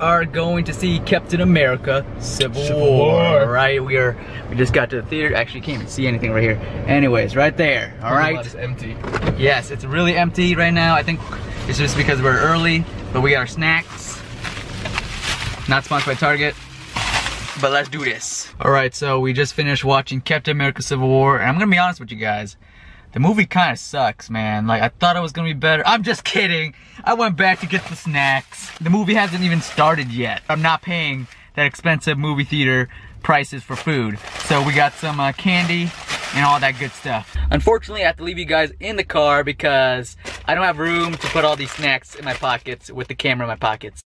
are going to see Captain America Civil, Civil War. War. Right, we are. We just got to the theater. Actually, can't even see anything right here. Anyways, right there. All right. Parking lot right. is empty. Yes, it's really empty right now. I think it's just because we're early, but we got our snacks. Not sponsored by Target, but let's do this. All right, so we just finished watching Captain America Civil War, and I'm gonna be honest with you guys. The movie kind of sucks, man. Like, I thought it was gonna be better. I'm just kidding. I went back to get the snacks. The movie hasn't even started yet. I'm not paying that expensive movie theater prices for food. So we got some uh, candy and all that good stuff. Unfortunately, I have to leave you guys in the car because I don't have room to put all these snacks in my pockets with the camera in my pockets.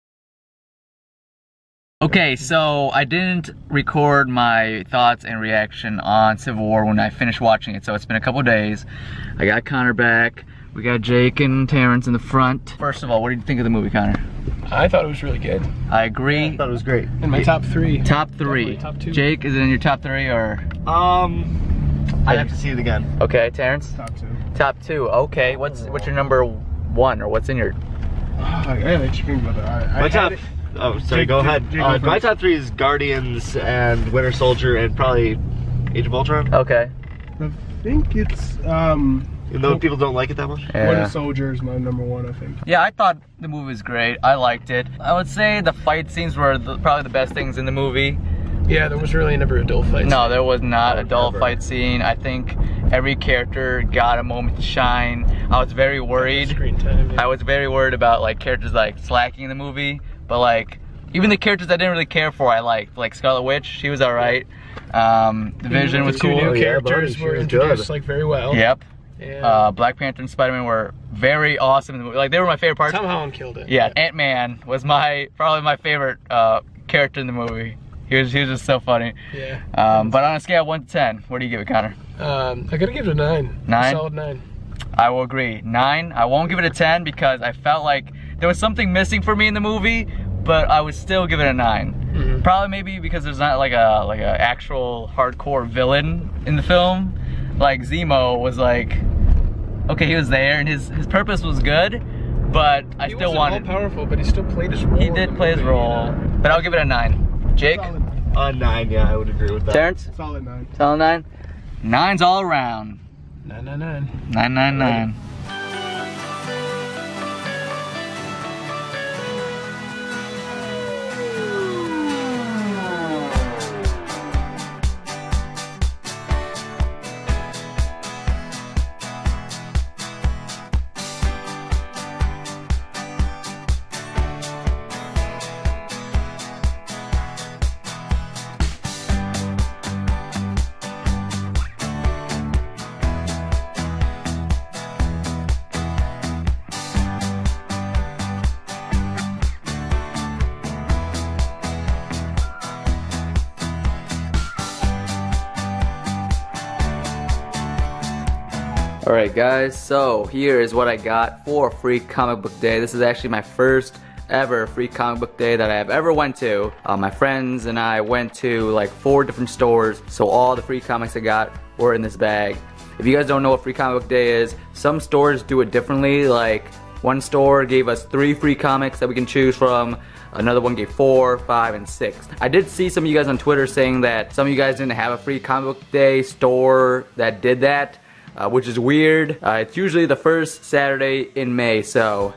Okay, so I didn't record my thoughts and reaction on Civil War when I finished watching it, so it's been a couple days. I got Connor back. We got Jake and Terrence in the front. First of all, what did you think of the movie, Connor? I thought it was really good. I agree. I thought it was great. In my top three. Top three. Top two. Jake, is it in your top three or? Um, I'd have to see it again. Okay, Terrence. Top two. Top two. Okay, what's what's your number one or what's in your? Oh, I gotta think about that. I, I My had top. it- Oh, sorry. Jake- go ahead. Jake, uh, my top three is Guardians and Winter Soldier and probably Age of Ultron. Okay. I think it's um. Even though people don't like it that much. Winter Soldier is my number one. I think. Yeah, I thought the movie was great. I liked it. I would say the fight scenes were the, probably the best things in the movie. Yeah, there was really never a dull fight. No, there was not a dull fight scene. I think every character got a moment to shine. I was very worried. Screen time. yeah. I was very worried about like characters like slacking in the movie, but like even the characters I didn't really care for, I liked. Like Scarlet Witch, she was alright. Um, the Vision was the two cool. new Oh, yeah, characters were she was good. introduced like very well. Yep. Yeah. Uh, Black Panther and Spider-Man were very awesome in the movie. Like they were my favorite parts. Tom Holland killed it. Yeah, Ant Man was my probably my favorite uh, character in the movie. He was he was just so funny. Yeah. Um, but on a scale of one to ten, what do you give it, Connor? Um, I gotta give it a nine. Nine? A solid nine. I will agree. Nine. I won't give it a ten because I felt like there was something missing for me in the movie, but I would still give it a 9 Mhm. Probably maybe because there's not like a like a actual hardcore villain in the film. Like Zemo was like, okay, he was there and his his purpose was good, but I he still wasn't wanted. all powerful, but he still played his role. He did the play his role, you know? but I'll give it a nine. Jake, Solid, Uh, nine. Yeah, I would agree with that. Terrence, solid nine. solid nine. Nine's all around. Nine, nine, nine. Nine nine nine. Alright guys, so here is what I got for free comic book day. This is actually my first ever free comic book day that I have ever went to. Uh, my friends and I went to like four different stores, so all the free comics I got were in this bag. If you guys don't know what free comic book day is, some stores do it differently, like one store gave us three free comics that we can choose from. Another one gave four, five, and six. I did see some of you guys on Twitter saying that some of you guys didn't have a free comic book day store that did that uh, which is weird. Uh, it's usually the first Saturday in May, so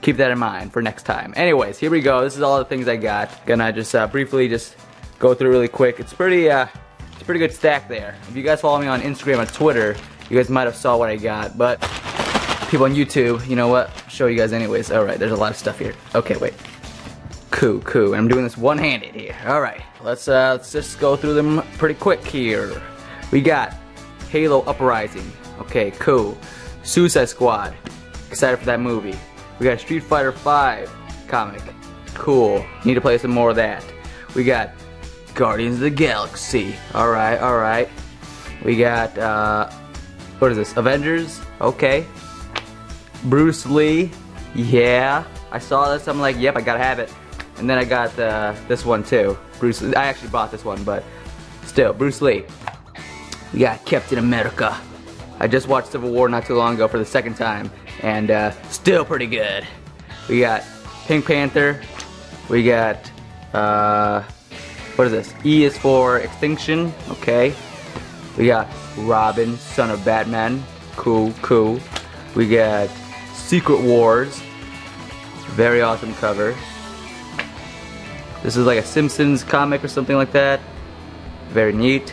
keep that in mind for next time. Anyways, here we go. This is all the things I got. Gonna just uh, briefly just go through really quick. It's pretty, uh, it's pretty good stack there. If you guys follow me on Instagram and Twitter, you guys might have saw what I got, but people on YouTube, you know what? Show you guys anyways. All right, there's a lot of stuff here. Okay, wait. Cool, cool. I'm doing this one-handed here. All right, let's uh, let's just go through them pretty quick here. We got Halo Uprising. Okay, cool. Suicide Squad. Excited for that movie. We got Street Fighter 5 comic. Cool. Need to play some more of that. We got Guardians of the Galaxy. Alright, alright. We got, uh, what is this? Avengers? Okay. Bruce Lee. Yeah. I saw this, I'm like, yep, I gotta have it. And then I got uh, this one too. Bruce, I actually bought this one, but still, Bruce Lee. We got Captain America. I just watched Civil War not too long ago for the second time, and uh, still pretty good. We got Pink Panther. We got, uh, what is this? E is for extinction. Okay. We got Robin, son of Batman. Cool, cool. We got Secret Wars. Very awesome cover. This is like a Simpsons comic or something like that. Very neat.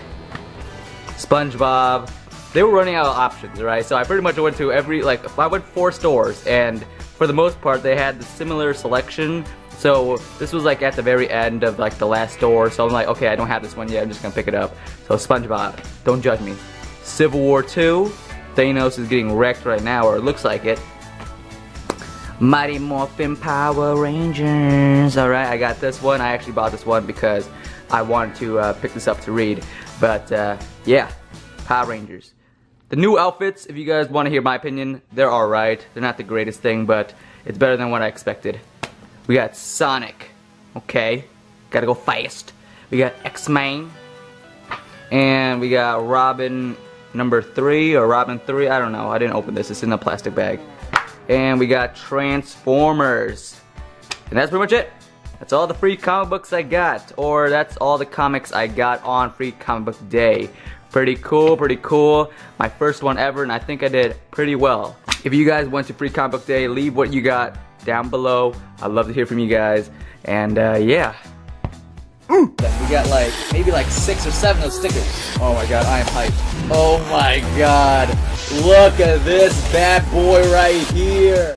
SpongeBob. They were running out of options, right? So I pretty much went to every, like, I went four stores, and for the most part, they had the similar selection. So this was like at the very end of like the last store. So I'm like, okay, I don't have this one yet. I'm just gonna pick it up. So SpongeBob, don't judge me. Civil War 2. Thanos is getting wrecked right now, or it looks like it. Mighty Morphin Power Rangers. Alright, I got this one. I actually bought this one because I wanted to uh, pick this up to read. But uh, yeah, Power Rangers. The new outfits, if you guys want to hear my opinion, they're alright. They're not the greatest thing, but it's better than what I expected. We got Sonic. Okay. Gotta go fast. We got X-Men. And we got Robin number three or Robin three. I don't know. I didn't open this. It's in a plastic bag. And we got Transformers. And that's pretty much it. That's all the free comic books I got. Or that's all the comics I got on Free Comic Book Day. Pretty cool, pretty cool. My first one ever, and I think I did pretty well. If you guys went to Free Comic Book Day, leave what you got down below. I'd love to hear from you guys. And uh, yeah. We got like, maybe like six or seven of stickers. Oh my god, I am hyped. Oh my god. Look at this bad boy right here.